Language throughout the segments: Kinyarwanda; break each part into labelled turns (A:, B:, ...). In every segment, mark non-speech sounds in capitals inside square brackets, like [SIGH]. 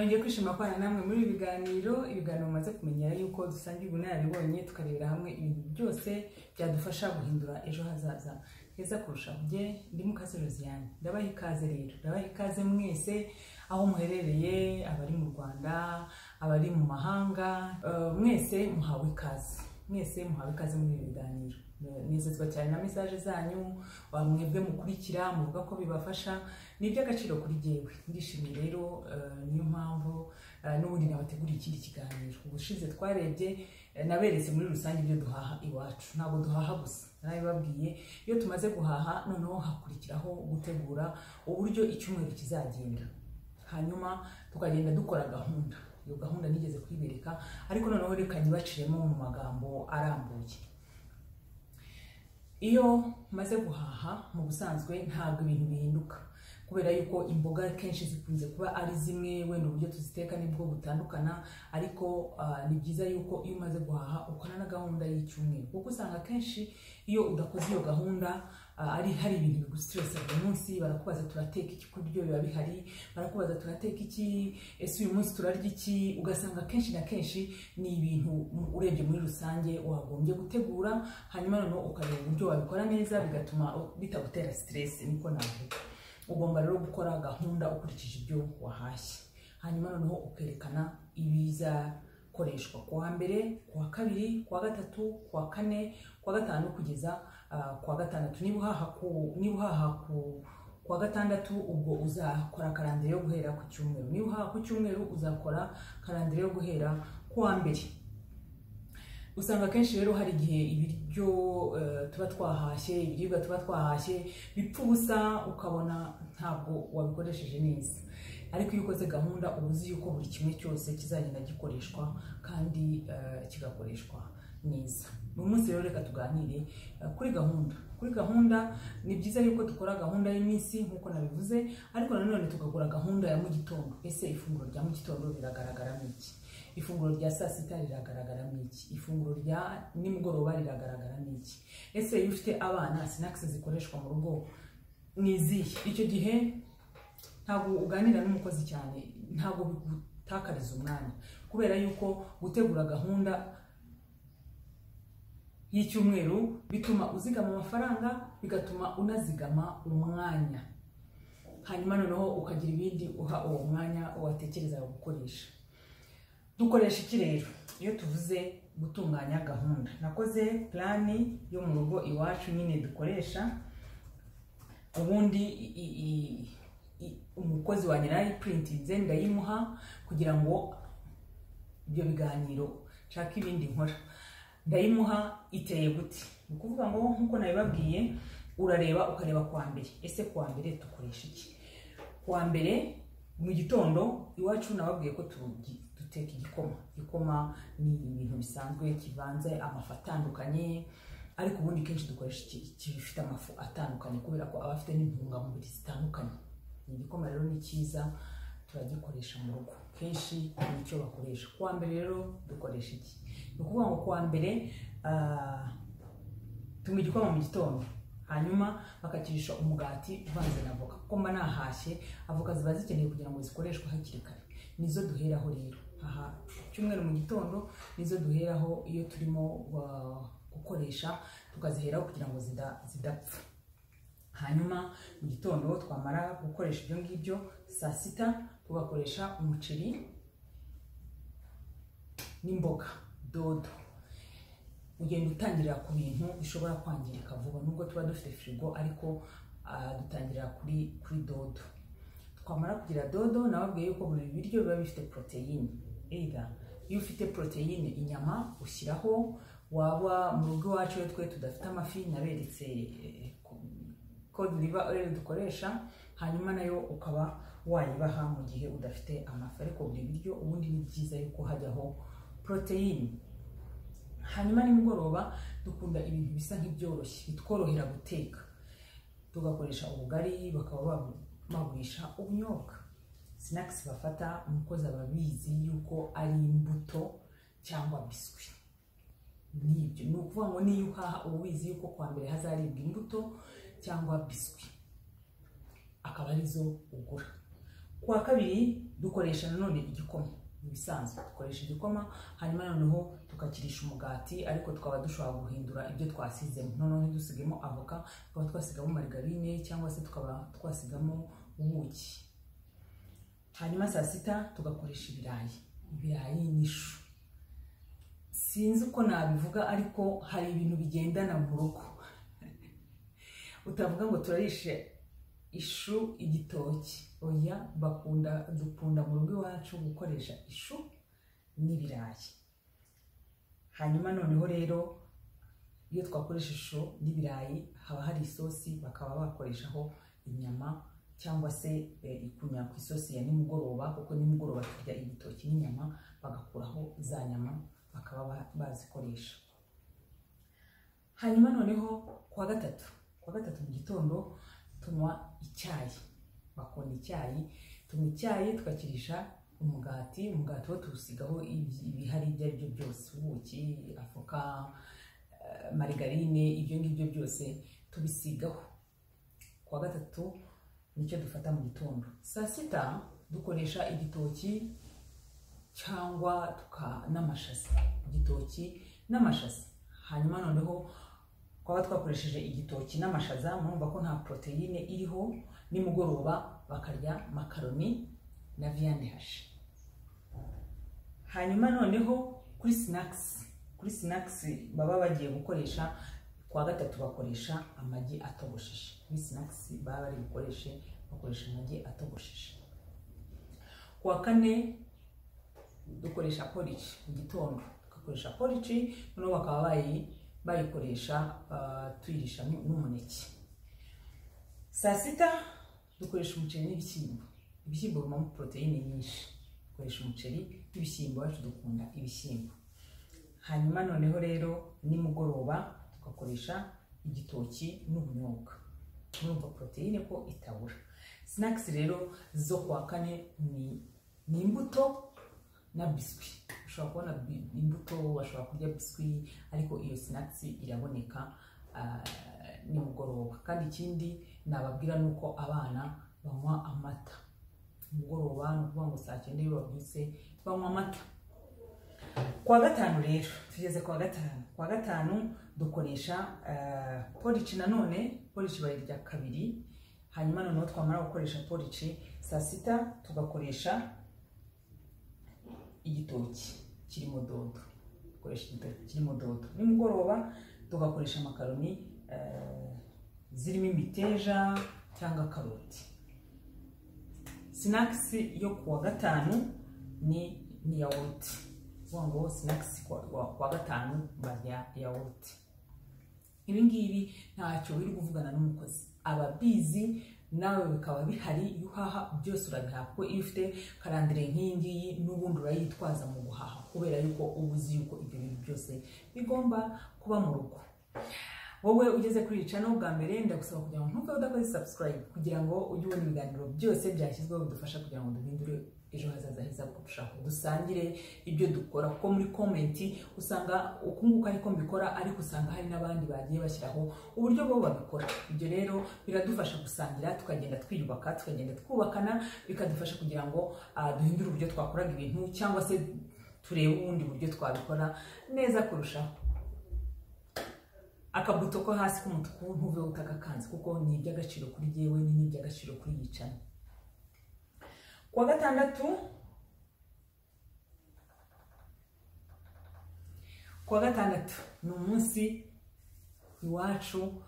A: nongeye kwishima kwana namwe muri ibi biganiro ibiganiro mumaze kumenyera yuko dusangira ubunararibonye tukarebera hamwe ibintu byose byadufasha guhindura ejo hazaza heza kurushaho. Njye ndi mukase josiane ndabaha ikaze rero ndabaha ikaze mwese aho muherereye abari mu rwanda abari mu mahanga eh, mwese muhawe ikaze mwese muhawe ikaze muri ibi biganiro. Nizezwa cyane na mesaje zanyu mwebwe mukurikira muvuga ko bibafasha ni iby'agaciro kuri jyewe ndishimye rero eh, niyo mpamvu eh, n'ubundi nabateguriye ikindi kiganiro. Ubushize twarebye eh, naberetse muri rusange ibyo duhaha iwacu. Ntabwo duhaha gusa. Narabibabwiye iyo tumaze guhaha noneho hakurikiraho gutegura uburyo icyumweru kizagenda. Hanyuma tukagenda dukora gahunda. Iyo gahunda nigeze kuyibereka ariko noneho reka nyibaciremo mu magambo arambuye. Iyo maze guhaha mu busanzwe ntabwo ibintu bihinduka. Kubera yuko imboga kenshi zikunze kuba ari zimwe wenda uburyo tuziteka ni bwo butandukana ariko ah, ni byiza yuko iyo umaze guhaha ukora na gahunda y'icyumweru. Kuko usanga akenshi iyo udakoze iyo gahunda ah, ari hari ibintu bigustresa buri munsi barakubaza turateka iki ku biryo biba bihari barakubaza turateka iki ese uyu munsi turarya iki? Ugasanga kenshi na kenshi ni ibintu urebye muri rusange wagombye gutegura hanyuma noneho ukareba uburyo wabikora neza bigatuma bitagutera stress niko navuga ugomba rero gukora gahunda ukurikije ibyo wahashye. Hanyuma noneho ukerekana ibizakoreshwa ku wa mbere ku wa kabiri ku wa gatatu ku wa kane ku wa gatanu kugeza ah, ku wa gatandatu. Niba uhaha ku niba uhaha ku ku wa gatandatu ubwo uzakora karandire yo guhera ku cyumweru. Niba uhaha ku cyumweru uzakora karandire yo guhera ku wa mbere. Usanga akenshi rero hari igihe ibiryo eh, tuba twahashye ibiribwa tuba twahashye bipfa ubusa ukabona ntabwo wabikoresheje neza. Ariko iyo ukoze gahunda uba uzi yuko buri kimwe cyose kizagenda gikoreshwa kandi eh, kigakoreshwa neza. Uyu munsi rero reka tuganire eh, kuri gahunda. Kuri gahunda ni byiza yuko dukora gahunda y'iminsi nk'uko nabivuze ariko nanone tugakora gahunda ya mu gitondo. Ese ifunguro rya mu gitondo biragaragaramo iki? Ifunguro rya saa sita riragaragaramo iki? Ifunguro rya nimugoroba riragaragaramo iki? Ese iyo ufite abana sinakisi zikoreshwa mu rugo ni izihe? Icyo gihe ntabwo uganira n'umukozi cyane ntabwo bigutakariza umwanya. Kubera yuko gutegura gahunda y'icyumweru bituma uzigama amafaranga bigatuma unazigama umwanya. Hanyuma noneho ukagira ibindi uha uwo mwanya watekereza gukoresha. Dukoresha iki rero? Iyo tuvuze gutunganya gahunda. Nakoze plani yo mu rugo iwacu nyine dukoresha. Ubundi umukozi wanjye narayipurintinze ndayimuha kugira ngo ibyo biganiro nshaka ibindi nkora. Ndayimuha iteye gute? Ni ukuvuga ngo nk'uko nabibabwiye urareba ukareba kuwa mbere. Ese kuwa mbere dukoresha iki? Kuwa mbere mu gitondo iwacu nababwiye ko duteka igikoma. Igikoma ni ibintu bisanzwe kivanze amafu atandukanye ariko ubundi kenshi dukoresha gifite amafu atandukanye kubera ko aba afite n'intungamubiri zitandukanye. Igikoma rero ni cyiza turagikoresha mu rugo. Kenshi ni icyo bakoresha. Kuwa mbere rero dukoresha iki? Ni ukuvuga ngo kuwa mbere ah, tunywa igikoma mu gitondo hanyuma bakakirisha umugati uvanze na avoka. Kuko mba nahashye avoka ziba zikeneye kugira ngo zikoreshwe hakiri kare. Nizo duheraho rero. Aha cyumweru mu gitondo nizo duheraho iyo turimo gukoresha tukaziheraho kugira ngo zida- zidapfa. Hanyuma mu gitondo twamara gukoresha ibyo ngibyo saa sita tugakoresha umuceri n'imboga. Dodo. Ugenda utangirira ku bintu bishobora kwangirika vuba. Nubwo tuba dufite firigo ariko ah, dutangirira kuri kuri dodo. Twamara kugira dodo nababwiye yuko buri biryo biba bifite poroteyine either iyo ufite poroteyine inyama ushyiraho waba mu rugo iwacu iyo twe tudafite amafi naberetse code riva oil dukoresha hanyuma na yo ukaba wayibaha mu gihe udafite amafi. Ariko buri biryo ubundi ni byiza yuko hajyaho poroteyine hanyuma nimugoroba dukunda ibintu bisa nk'ibyoroshye bitworohera guteka. Tugakoresha ubugari bakaba bagurisha ubunyobwa. Sinakisi bafata umukozi aba abizi yuko ari imbuto cyangwa biswi. Nibyo ni ukuvuga ngo niyo uhaha uba ubizi yuko kwa mbere hazaribwa imbuto cyangwa biswi. Akaba ari zo ugura. Ku wa kabiri dukoresha nanone igikoma. Ibisanzwe dukoresha igikoma hanyuma noneho tukakirisha umugati ariko tukaba dushobora guhindura ibyo twasizemo. Noneho ntidusigemo avoka tukaba twasigamo marigarine cyangwa se tukaba twasigamo ubuki. Hanyuma saa sita tugakoresha ibirayi. Ibirayi n'ishu sinzi uko nabivuga ariko hari ibintu bigendana mu rugo. [LAUGHS] Utavuga ngo turarishe ishu igitoki. Oya bakunda dukunda mu rugo iwacu gukoresha ishu n'ibirayi. Hanyuma noneho rero iyo twakoresha ishu n'ibirayi haba hari isosi bakaba bakoreshaho inyama cyangwa se ikunya ku isosi ya nimugoroba kuko nimugoroba turya igitoki n'inyama bagakuraho za nyama bakaba bazikoresha. Hanyuma noneho kuwa gatatu kuwa gatatu mu gitondo tunywa icyayi bakunda icyayi tunywa icyayi tugakirisha umugati umugati wo tuwusigaho ibihari ibyo ari byo byose ubuki avoka marigarine ibyo ngibyo byose tubisigaho. Kuwa gatatu ni cyo dufata mu gitondo. Saa sita dukoresha igitoki cyangwa n'amashaza. Igitoki n'amashaza. Hanyuma noneho twaba twakoresheje igitoki n'amashaza murumva ko nta poroteyine iriho nimugoroba bakarya makaroni na viyane hashi hanyuma noneho kuri sinakisi kuri sinakisi baba bagiye gukoresha kuwa gatatu bakoresha amagi atogosheje. Kuri sinakisi baba bari bukoreshe bakoresha amagi atogosheje. Kuwa kane dukoresha porici mu gitondo tugakoresha porici noneho bakaba bayikoresha tuyirisha n'umuneke. Saa sita dukoresha umuceri n'ibishyimbo. Ibishyimbo bibamo poroteyine nyinshi. Dukoresha umuceri n'ibishyimbo iwacu dukunda ibishyimbo. Hanyuma noneho rero nimugoroba tugakoresha igitoki n'ubunyobwa. Urumva poroteyine ko itabura sinakisi rero zo kuwa kane ni imbuto na biswi ushobora kubona imbuto bashobora kurya biswi ariko iyo sinakisi iraboneka nimugoroba. Kandi ikindi nababwira ni uko abana banywa amata. Nimugoroba ni ukuvuga ngo saa cyenda iyo babyutse banywa amata. Kuwa gatanu rero tugeze kuwa gatanu. Kuwa gatanu dukoresha porici nanone porici bayirya kabiri hanyuma noneho twamara gukoresha porici saa sita tugakoresha igitoki kirimo dodo. Dukoresha igitoki kirimo dodo. Nimugoroba tugakoresha amakaroni zirimo imiteja cyangwa karoti. Sinakisi yo kuwa gatanu ni yawuruti uvuga ngo sinakisi kuwa gatanu barya yawuruti ibi ngibi ntacyo biri kuvugana n'umukozi. Ababizi nawe bikaba bihari iyo uhaha byose urabihaha kuko iyo ufite karandire nk'iyi ngiyi n'ubundi urayitwaza mu guhaha kubera yuko uba uzi yuko ibyo bintu byose bigomba kuba mu rugo. Wowe ugeze kuri iyi channel bwa mbere ndagusaba kugira ngo ntuve udakoze subscribe kugira ngo ujye ubona ibiganiro byose byashyizweho bidufasha kugira ngo duhindure ejo hazaza heza kurushaho dusangire ibyo dukora kuko muri komenti usanga uku nguku ariko mbikora ariko usanga hari n'abandi bagiye bashyiraho uburyo bo babikora. Ibyo rero biradufasha gusangira tukagenda twiyubaka tukagenda twubakana bikadufasha kugira ngo duhindure uburyo twakoraga ibintu cyangwa se turebe ubundi buryo twabikora neza kurushaho. Akabuto ko hasi k'umutuku ntuve utagakanze kuko ni iby'agaciro kuri jyewe ni n'iby'agaciro kuri yicana. Kuwa gatandatu kuwa gatandatu ni umunsi iwacu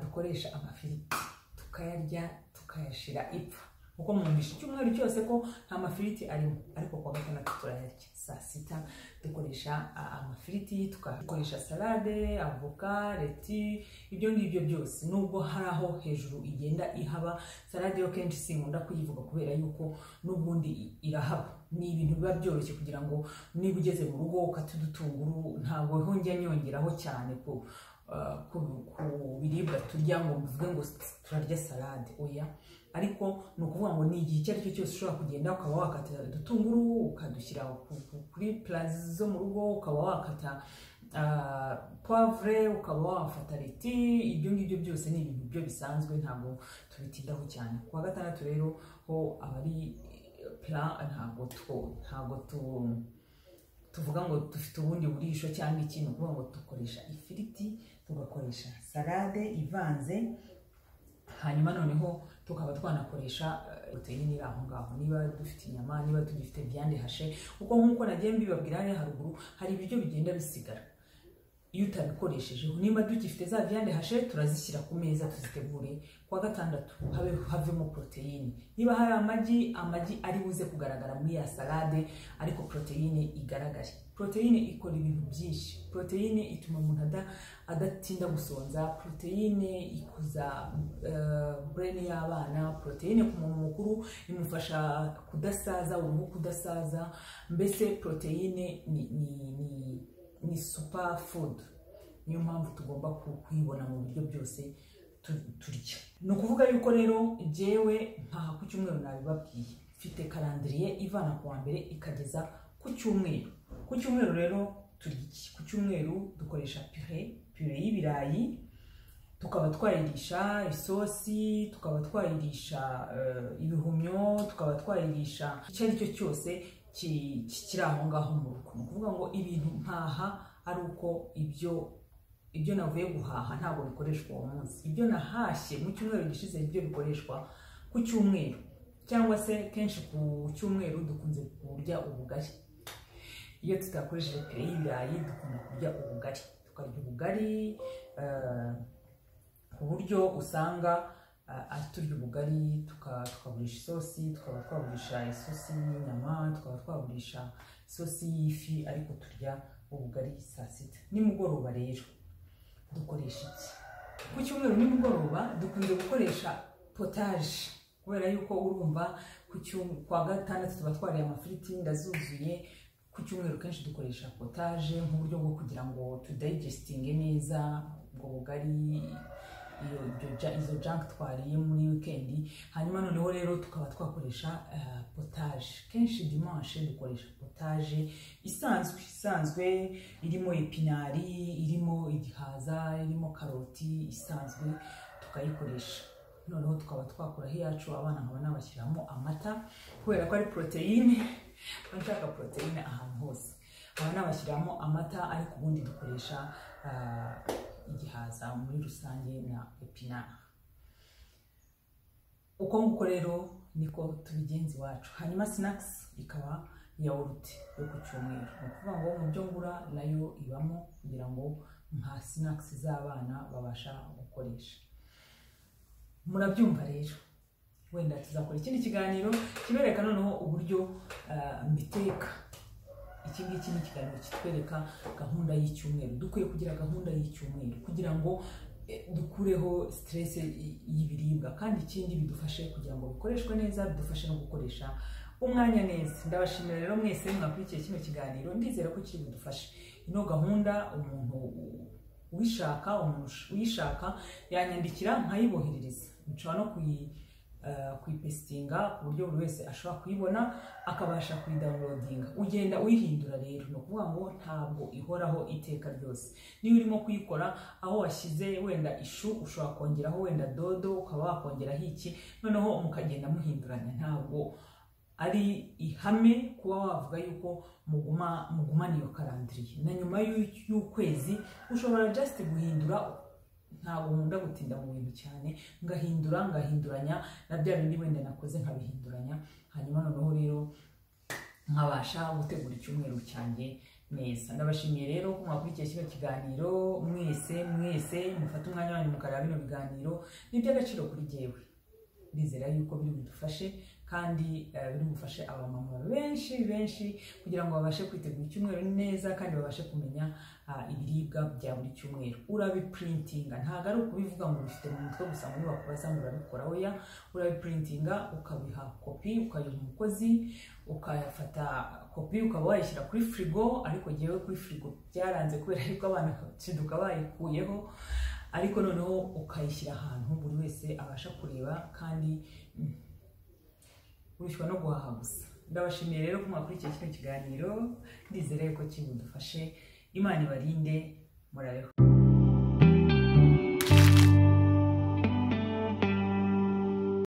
A: dukoresha amafiriti tukayarya tukayashira ipfa. Kuko mwumvisha icyumweru cyose ko nta mafiriti arimo. Ariko kuwa gatandatu turayarya. Saa sita dukoresha amafiriti tugakoresha salade avoka leti ibyo ngibyo byose. Nubwo hari aho hejuru igenda ihaba salade yo kenshi sinkunda kuyivuga kubera yuko n'ubundi irahaba. Ni ibintu biba byoroshye kugira ngo niba ugeze mu rugo ukata udutunguru ntabwo hongera nyongeraho cyane ku ku biribwa turya ngo bivuge ngo turarya salade. Oya. Ariko ni ukuvuga ngo ni igihe icyo ari cyo cyose ushobora kugenda ukaba wakata udutunguru ukadushyira kuri purazi zo mu rugo ukaba wakata ah, poivre ukaba wafata leti ibyo ngibyo byose ni ibintu byo bisanzwe ntabwo tubitindaho cyane. Ku wa gatandatu rero ho aba ari pla ntabwo ntabwo tu tuvuga ngo dufite ubundi burisho cyangwa iki ni ukuvuga ngo dukoresha ifiriti tugakoresha salade ivanze hanyuma noneho tukaba twanakoresha eh, poroteyine iri aho ngaho. Niba dufite inyama niba tugifite viande hashe kuko nk'uko nagiye mbibabwira hariya haruguru hari ibiryo bigenda bisigara. Iyo utabikoreshejeho niba dugifite za viande hashe turazishyira ku meza tuzitegure. Kuwa gatandatu havemo poroteyine niba hari amagi amagi ari buze kugaragara muri ya salade ariko poroteyine igaragare. Poroteyine ikora ibintu byinshi. Poroteyine ituma umuntu ada- adatinda gusonza. Poroteyine ikuza uh, brain y'abana. Poroteyine ku muntu mukuru imufasha kudasaza uruhu kudasaza. Mbese poroteyine ni, ni, super food. Niyo mpamvu tugomba ku- kuyibona mu buryo byose tu- turya. Ni ukuvuga yuko rero jyewe ntaha ku cyumweru nabibabwiye. Mfite karandiriye ivana ku wa mbere ikageza ku cyumweru. Ku cyumweru rero turya iki? Ku cyumweru dukoresha pure pure y'ibirayi tukaba twayirisha isosi tukaba twayirisha eh, ibihumyo tukaba twayirisha icyo ari cyo cyose kiri aho ngaho mu rugo ni ukuvuga ngo ibintu mpaha ari uko ibyo ibyo navuye guhaha ntabwo bikoreshwa uwo munsi. Ibyo nahashye mu cyumweru gishize ibyo bikoreshwa ku cyumweru. Cyangwa se kenshi ku cyumweru dukunze kurya ubugari. Iyo tutakoresheje pire y'ibirayi dukunda kurya ubugari. Tukarya ubugari eh, ku buryo usanga turya ubugari tuka- tukagurisha isosi tukaba twagurisha isosi y'inyama tukaba twagurisha isosi y'ifi ariko turya ubugari saa sita nimugoroba rero dukoresha iki ku cyumweru nimugoroba dukunze gukoresha potaje kubera yuko urumva kwa gatandatu tuba twariye amafiriti ndazuzuye ku cyumweru kenshi dukoresha potaje nk'uburyo bwo kugira ngo tudayigestinge neza ubwo bugari izo junk twariye muri wikendi hanyuma noneho rero tukaba twakoresha eh, potaje kenshi dimanche dukoresha potaje isanzwe isanzwe. Irimo epinari irimo igihaza irimo karoti isanzwe tukayikoresha. Noneho tukaba twakuraho iyacu abana nkaba nabashyiramo amata kubera ko ari poroteyine mba nshaka poroteyine ahantu hose. Nkaba nabashyiramo amata ariko ubundi dukoresha ah, igihaza muri rusange na epinari. Uko nguko rero niko tubigenza iwacu. Hanyuma sinakisi ikaba yawurute yo ku cyumweru. Ni ukuvuga ngo mu byo ngura na yo ibamo kugira ngo nka sinakisi z'abana babasha gukoresha. Murabyumva rero. Wenda tuzakora ikindi kiganiro kibereka noneho uburyo ah, mbiteka. Iki ngiki ni ikiganiro kitwereka gahunda y'icyumweru. Dukwiye kugira gahunda y'icyumweru kugira ngo eh, dukureho stress y- y'ibiribwa. Kandi ikindi bidufashe kugira ngo bikoreshwe neza bidufashe no gukoresha umwanya neza. Ndabashimira rero mwese mwakurikiye kino kiganiro. Ndizera ko kiri budufashe ino gahunda umuntu uyishaka umuntu uyishaka yanyandikira nkayiboherereza. Nshobora no kuyi kuyipesitinga ku buryo buri wese ashobora kuyibona akabasha kuyidawunilodinga ugenda uyihindura rero. Ni ukuvuga ngo ntabwo ihoraho iteka ryose. Niba urimo kuyikora aho washyize wenda ishu ushobora kongeraho wenda dodo ukaba wakongeraho iki noneho mukagenda muhinduranya. Ntabwo ari ihame kuba wavuga yuko muguma mugumana iyo karandiriye na nyuma y'u- y'ukwezi ushobora just guhindura ntabwo nkunda gutinda mu bintu cyane. Ngahindura ngahinduranya. Na bya bindi wenda nakoze nkabihinduranya. Hanyuma noneho rero nkabasha gutegura icyumweru cyanjye neza. Ndabashimiye rero ko mwakurikiye kino kiganiro. Mwese mwese mufate umwanya wanyu mukareba bino biganiro. Ni iby'agaciro kuri jyewe ndizera yuko biri budufashe kandi eh, biri bufashe abamama benshi benshi kugira ngo babashe kwitegura icyumweru neza kandi babashe kumenya ah, ibiribwa bya buri cyumweru. Urabiprintinga. Ntabwo ari ukubivuga ngo bifite mu mutwe gusa muri wakubaza ngo urabikora oya urabiprintinga ukabiha kopi ukayiha umukozi ukayafata kopi ukaba wayishyira kuri firigo ariko ngewe kuri firigo byaranze kubera yuko abana baciduka bayikuyeho ariko noneho ukayishyira ahantu buri wese abasha kureba kandi mm, wishyura no guhaha gusa. Ndabashimiye rero ko mwakurikiye kino kiganiro. Ndizere ko kiri budufashe imana ibarinde murabeho.